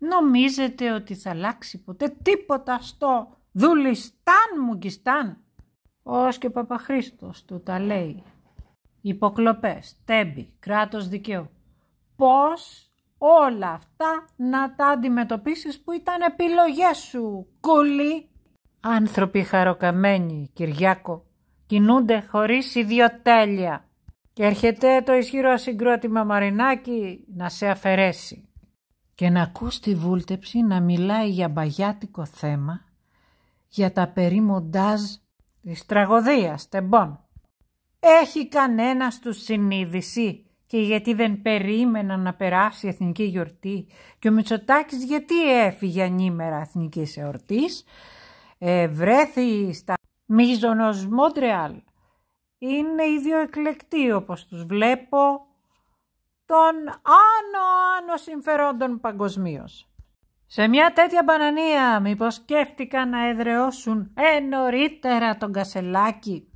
Νομίζετε ότι θα αλλάξει ποτέ τίποτα στο Δουλιστάν Μουγκιστάν. Ως και ο Παπαχρίστος του τα λέει. Υποκλοπές, τέμπη, κράτος δικαίου. Πώς όλα αυτά να τα αντιμετωπίσεις που ήταν επιλογές σου, κούλι; Άνθρωποι χαροκαμένοι, Κυριάκο, κινούνται χωρίς ιδιοτέλεια. Και έρχεται το ισχυρό συγκρότημα Μαρινάκη να σε αφαιρέσει. Και να ακούς τη βούλτεψη να μιλάει για μπαγιάτικο θέμα, για τα περί μοντάζ της τραγωδίας τεμπών. Έχει κανένα τους συνείδηση και γιατί δεν περίμενα να περάσει η εθνική γιορτή και ο Μητσοτάκης γιατί έφυγε ανήμερα εθνικής εορτής, ε, βρέθη στα Μίζωνος Μόντρεάλ. Είναι ιδιοεκλεκτοί όπως τους βλέπω των άνω-άνω συμφερόντων παγκοσμίως. Σε μια τέτοια μπανανία μήπως σκέφτηκαν να εδραιώσουν ε, νωρίτερα τον Κασελάκη;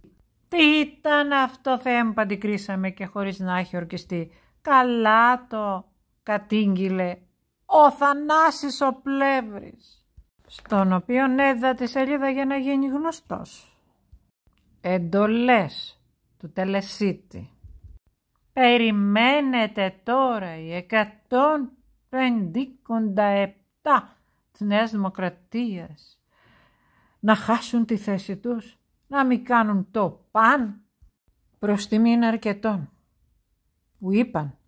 Τι ήταν αυτό Θεέ μου παντικρίσαμε και χωρίς να έχει ορκιστεί. Καλά το κατήγγειλε ο Θανάσης ο Πλεύρης, στον οποίο έδα τη σελίδα για να γίνει γνωστός. Εντολές του Τελεσίτη. Περιμένετε τώρα οι 157 της Νέας Δημοκρατίας να χάσουν τη θέση τους, να μην κάνουν το παν προς τιμήν αρκετών που είπαν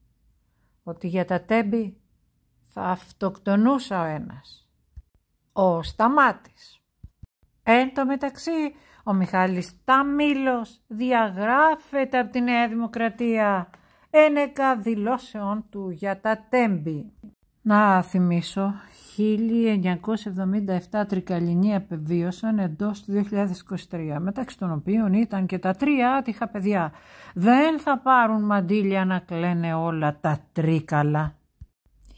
ότι για τα τέμπη θα αυτοκτονούσα ο ένας. Ο Σταμάτης. Εν τω μεταξύ ο Μιχάλης Ταμίλος διαγράφεται από τη Νέα Δημοκρατία ένεκα δηλώσεων του για τα τέμπη. Να θυμίσω, 1977 τρικαλινοί απεβίωσαν εντός του 2023, μεταξύ των οποίων ήταν και τα τρία άτυχα παιδιά. Δεν θα πάρουν μαντήλια να κλαίνε όλα τα τρίκαλα.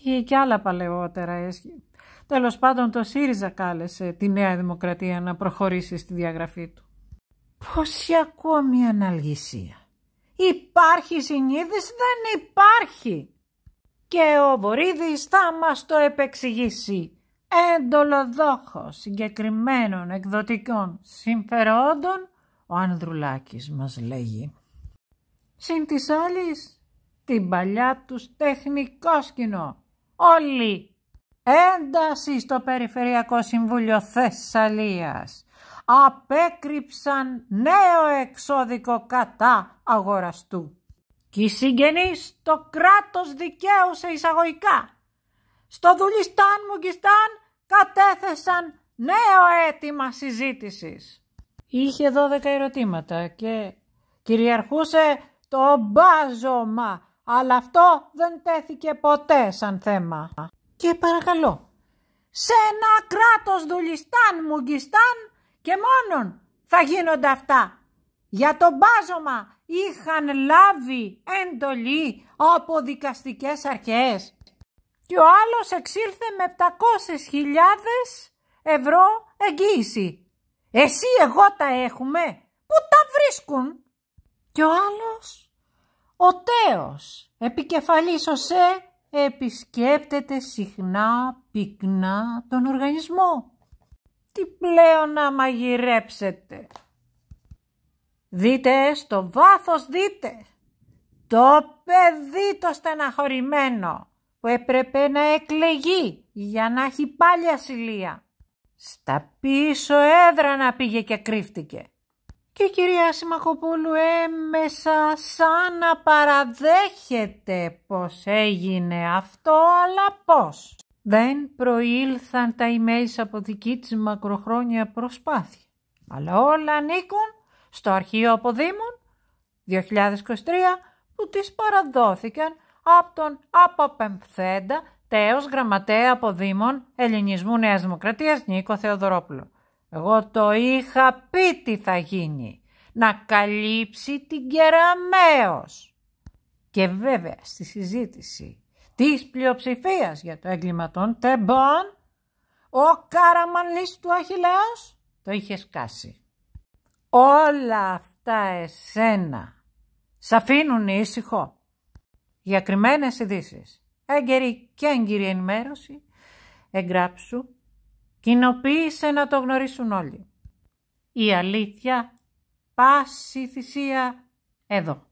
Ή και άλλα παλαιότερα έσχη. Τέλος πάντων το ΣΥΡΙΖΑ κάλεσε τη Νέα Δημοκρατία να προχωρήσει στη διαγραφή του. Πόση ακόμη αναλγησία. Υπάρχει συνείδηση, δεν υπάρχει. Και ο Βορύδης θα μας το επεξηγήσει. Έντολο συγκεκριμένων εκδοτικών συμφερόντων ο Ανδρουλάκης μας λέγει. Συν της άλλης, την παλιά τους τεχνικό σκηνό. Όλοι ένταση στο Περιφερειακό Συμβούλιο Θεσσαλίας απέκρυψαν νέο εξώδικο κατά αγοραστού. Και οι συγγενείς το κράτος δικαίου σε εισαγωγικά. Στο Δουλιστάν Μουγκιστάν κατέθεσαν νέο αίτημα συζήτησης. Είχε 12 ερωτήματα και κυριαρχούσε το μπάζωμα, αλλά αυτό δεν τέθηκε ποτέ σαν θέμα. Και παρακαλώ, σε ένα κράτος Δουλιστάν Μουγκιστάν και μόνον θα γίνονται αυτά. Για το μπάζωμα είχαν λάβει εντολή από δικαστικές αρχές. Και ο άλλος εξήλθε με 700.000 ευρώ εγγύηση. Εσύ εγώ τα έχουμε. Πού τα βρίσκουν; Και ο άλλος, ο Τέος, επικεφαλής ΟΣΕ, επισκέπτεται συχνά πυκνά τον οργανισμό. Τι πλέον να μαγειρέψετε; Δείτε στο βάθος δείτε. Το παιδί το στεναχωρημένο που έπρεπε να εκλεγεί για να έχει πάλι ασυλία. Στα πίσω έδρανα πήγε και κρύφτηκε. Και η κυρία Σιμακοπούλου έμεσα σαν να παραδέχεται πως έγινε αυτό, αλλά πώς. Δεν προήλθαν τα emails από δική της μακροχρόνια προσπάθεια, αλλά όλα ανήκουν στο αρχείο αποδήμων 2023 που τις παραδόθηκαν από τον αποπεμφθέντα τέος γραμματέα αποδήμων Ελληνισμού Νέας Δημοκρατίας Νίκο Θεοδωρόπουλο. Εγώ το είχα πει τι θα γίνει. Να καλύψει την Κεραμαίος. Και βέβαια στη συζήτηση της πλειοψηφίας για το έγκλημα των τεμπών, ο Καραμανλής του Αχιλέος το είχε σκάσει. Όλα αυτά εσένα σ' αφήνουν ήσυχο. Για κρυμμένες ειδήσεις, έγκαιρη και έγκυρη ενημέρωση, εγγράψου, κοινοποίησε να το γνωρίσουν όλοι. Η αλήθεια, πάση θυσία, εδώ.